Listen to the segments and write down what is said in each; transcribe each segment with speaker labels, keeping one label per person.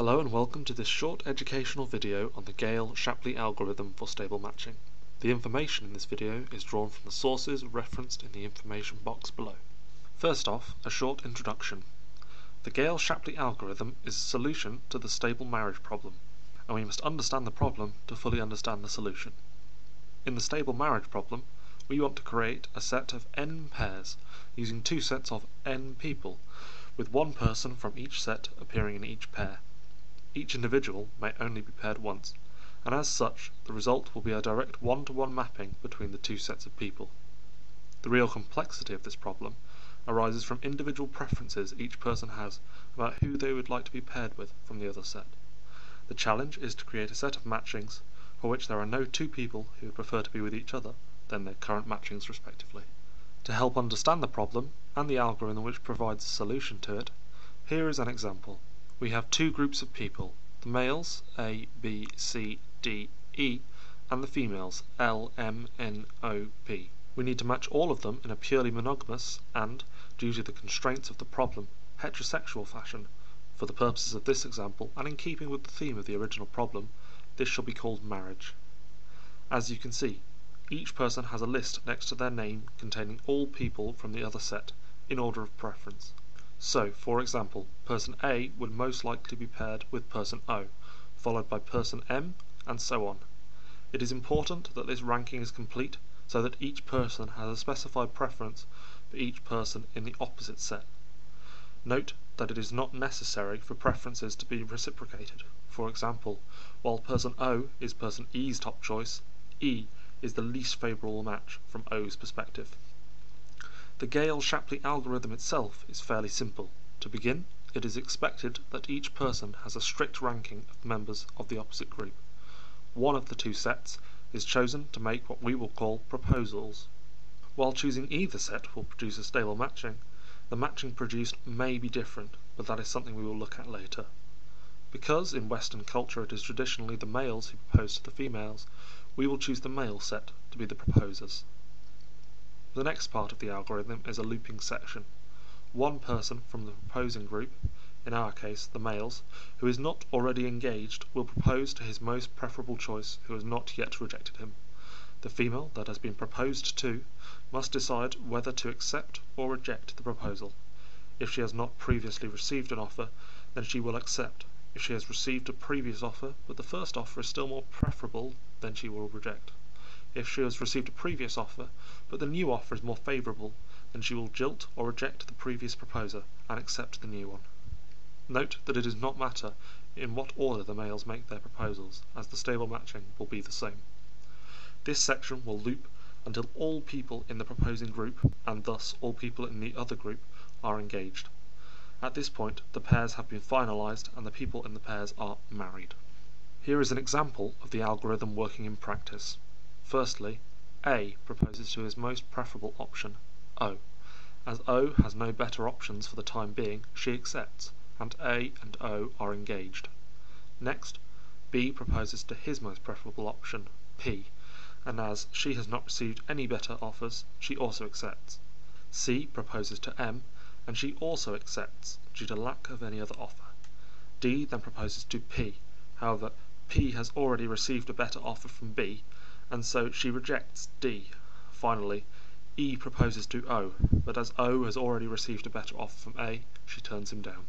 Speaker 1: Hello and welcome to this short educational video on the Gale-Shapley algorithm for stable matching. The information in this video is drawn from the sources referenced in the information box below. First off, a short introduction. The Gale-Shapley algorithm is a solution to the stable marriage problem, and we must understand the problem to fully understand the solution. In the stable marriage problem, we want to create a set of n pairs using two sets of n people, with one person from each set appearing in each pair. Each individual may only be paired once, and as such the result will be a direct one-to-one mapping between the two sets of people. The real complexity of this problem arises from individual preferences each person has about who they would like to be paired with from the other set. The challenge is to create a set of matchings for which there are no two people who would prefer to be with each other than their current matchings respectively. To help understand the problem and the algorithm which provides a solution to it, here is an example we have two groups of people, the males A, B, C, D, E, and the females L, M, N, O, P. We need to match all of them in a purely monogamous and, due to the constraints of the problem, heterosexual fashion. For the purposes of this example, and in keeping with the theme of the original problem, this shall be called marriage. As you can see, each person has a list next to their name containing all people from the other set, in order of preference. So, for example, person A would most likely be paired with person O, followed by person M, and so on. It is important that this ranking is complete so that each person has a specified preference for each person in the opposite set. Note that it is not necessary for preferences to be reciprocated. For example, while person O is person E's top choice, E is the least favourable match from O's perspective. The Gale-Shapley algorithm itself is fairly simple. To begin, it is expected that each person has a strict ranking of members of the opposite group. One of the two sets is chosen to make what we will call proposals. While choosing either set will produce a stable matching, the matching produced may be different, but that is something we will look at later. Because in Western culture it is traditionally the males who propose to the females, we will choose the male set to be the proposers. The next part of the algorithm is a looping section. One person from the proposing group, in our case the males, who is not already engaged will propose to his most preferable choice who has not yet rejected him. The female that has been proposed to must decide whether to accept or reject the proposal. If she has not previously received an offer, then she will accept. If she has received a previous offer, but the first offer is still more preferable, then she will reject. If she has received a previous offer, but the new offer is more favourable, then she will jilt or reject the previous proposer, and accept the new one. Note that it does not matter in what order the males make their proposals, as the stable matching will be the same. This section will loop until all people in the proposing group, and thus all people in the other group, are engaged. At this point, the pairs have been finalised and the people in the pairs are married. Here is an example of the algorithm working in practice. Firstly, A proposes to his most preferable option, O. As O has no better options for the time being, she accepts, and A and O are engaged. Next, B proposes to his most preferable option, P, and as she has not received any better offers, she also accepts. C proposes to M, and she also accepts, due to lack of any other offer. D then proposes to P, however, P has already received a better offer from B, and so she rejects D. Finally, E proposes to O, but as O has already received a better offer from A, she turns him down.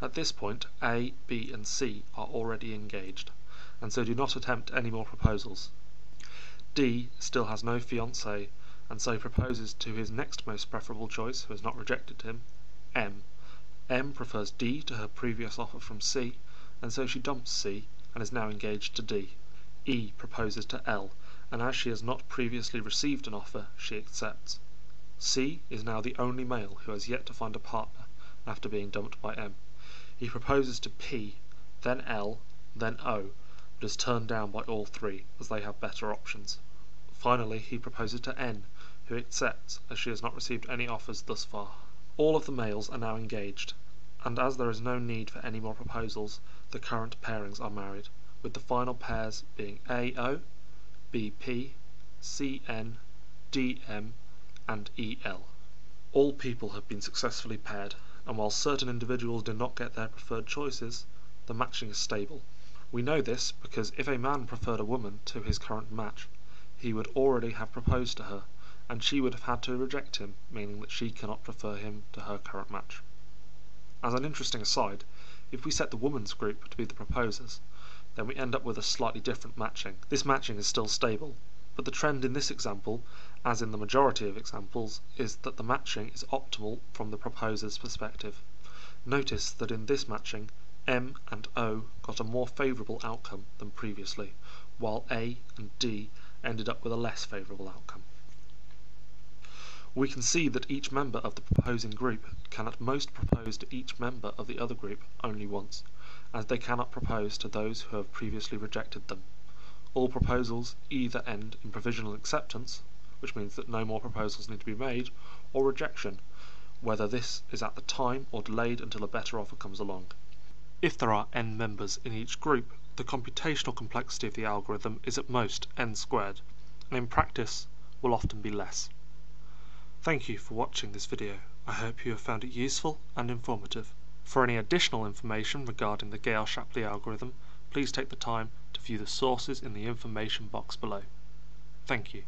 Speaker 1: At this point, A, B, and C are already engaged, and so do not attempt any more proposals. D still has no fiancée, and so proposes to his next most preferable choice, who has not rejected him, M. M prefers D to her previous offer from C, and so she dumps C, and is now engaged to D. E proposes to L, and as she has not previously received an offer, she accepts. C is now the only male who has yet to find a partner after being dumped by M. He proposes to P, then L, then O, but is turned down by all three, as they have better options. Finally, he proposes to N, who accepts, as she has not received any offers thus far. All of the males are now engaged, and as there is no need for any more proposals, the current pairings are married with the final pairs being AO, BP, CN, DM, and EL. All people have been successfully paired, and while certain individuals did not get their preferred choices, the matching is stable. We know this because if a man preferred a woman to his current match, he would already have proposed to her, and she would have had to reject him, meaning that she cannot prefer him to her current match. As an interesting aside, if we set the woman's group to be the proposers, then we end up with a slightly different matching. This matching is still stable, but the trend in this example, as in the majority of examples, is that the matching is optimal from the proposer's perspective. Notice that in this matching, M and O got a more favourable outcome than previously, while A and D ended up with a less favourable outcome. We can see that each member of the proposing group can at most propose to each member of the other group only once, as they cannot propose to those who have previously rejected them all proposals either end in provisional acceptance, which means that no more proposals need to be made, or rejection, whether this is at the time or delayed until a better offer comes along. If there are n members in each group, the computational complexity of the algorithm is at most n squared, and in practice will often be less. Thank you for watching this video. I hope you have found it useful and informative. For any additional information regarding the Gale-Shapley algorithm, please take the time to view the sources in the information box below. Thank you.